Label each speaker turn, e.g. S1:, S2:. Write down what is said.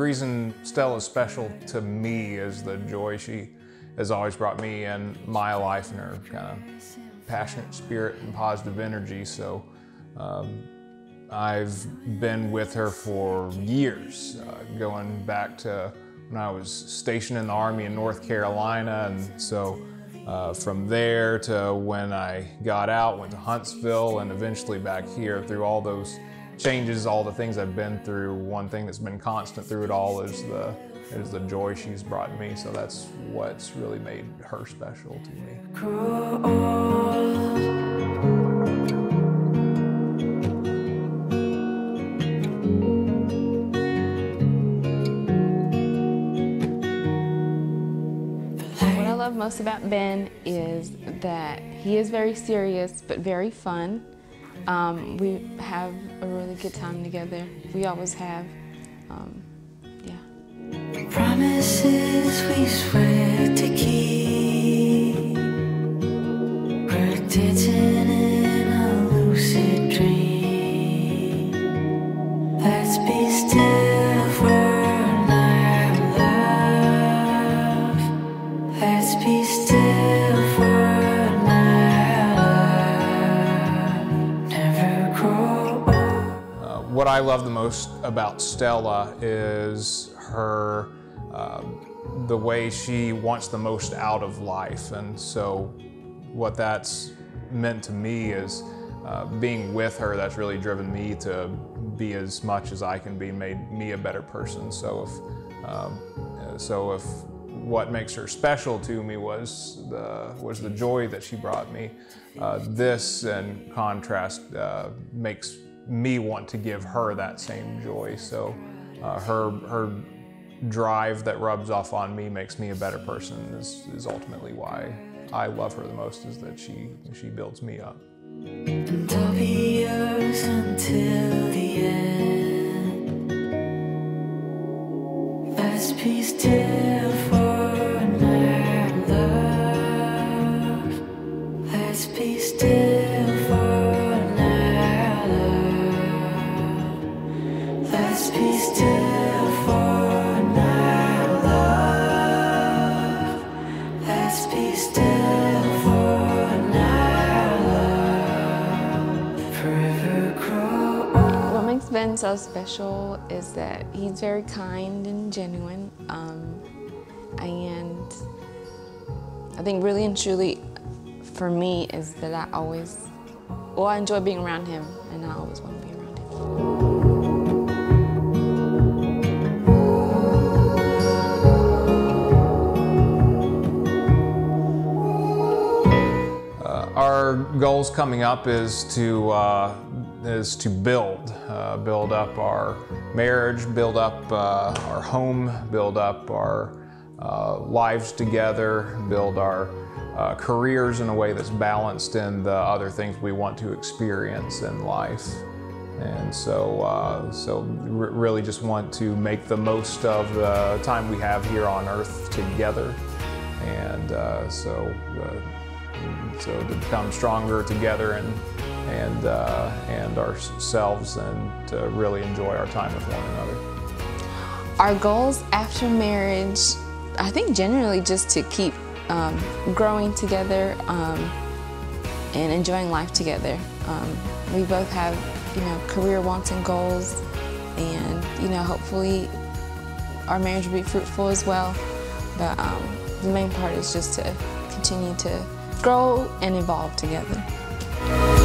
S1: reason Stella's special to me is the joy she has always brought me in my life and her kind of passionate spirit and positive energy. So um, I've been with her for years, uh, going back to when I was stationed in the Army in North Carolina. And so uh, from there to when I got out, went to Huntsville, and eventually back here through all those changes, all the things I've been through, one thing that's been constant through it all is the is the joy she's brought me. So that's what's really made her special to me.
S2: What I love most about Ben is that he is very serious but very fun. Um, we have a really good time together. We always have. Um, yeah.
S3: Promises we swear
S1: what I love the most about Stella is her, uh, the way she wants the most out of life. And so, what that's meant to me is uh, being with her, that's really driven me to be as much as I can be, made me a better person. So, if, um, so if what makes her special to me was the was the joy that she brought me. Uh, this, in contrast, uh, makes me want to give her that same joy. So, uh, her her drive that rubs off on me makes me a better person. Is is ultimately why I love her the most. Is that she she builds me up.
S2: Ben so special is that he's very kind and genuine. Um, and I think really and truly for me is that I always, well, I enjoy being around him and I always want to be around him.
S1: Our goals coming up is to uh, is to build, uh, build up our marriage, build up uh, our home, build up our uh, lives together, build our uh, careers in a way that's balanced in the other things we want to experience in life. And so, uh, so really just want to make the most of the time we have here on earth together. And so, so to become stronger together and and uh, and ourselves, and to really enjoy our time with one another.
S2: Our goals after marriage, I think generally just to keep um, growing together um, and enjoying life together. Um, we both have, you know, career wants and goals, and you know, hopefully our marriage will be fruitful as well. But um, the main part is just to continue to grow and evolve together.